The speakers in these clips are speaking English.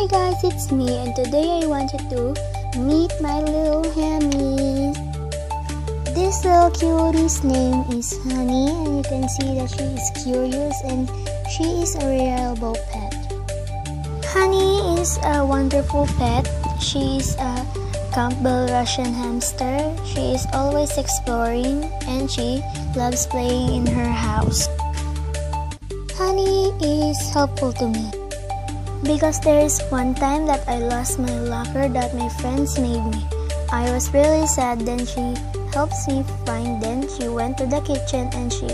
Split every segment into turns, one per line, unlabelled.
Hi guys, it's me and today I wanted to meet my little Hammy. This little cutie's name is Honey and you can see that she is curious and she is a reliable pet. Honey is a wonderful pet. She is a Campbell Russian hamster. She is always exploring and she loves playing in her house. Honey is helpful to me because there is one time that I lost my locker that my friends made me. I was really sad then she helps me find then she went to the kitchen and she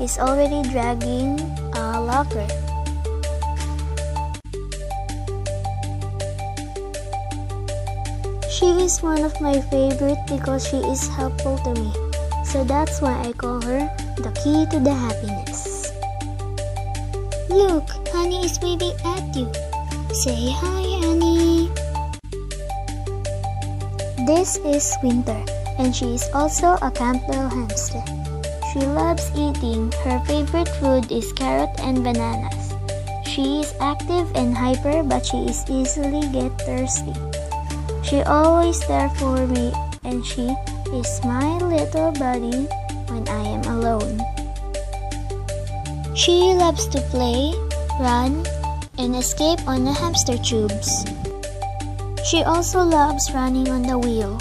is already dragging a locker. She is one of my favorite because she is helpful to me. So that's why I call her the key to the happiness. Look, Honey is waving at you. Say hi, Annie. This is Winter, and she is also a Campbell hamster. She loves eating. Her favorite food is carrot and bananas. She is active and hyper, but she is easily get thirsty. She always there for me, and she is my little buddy when I am alone. She loves to play, run, and escape on the hamster tubes. She also loves running on the wheel.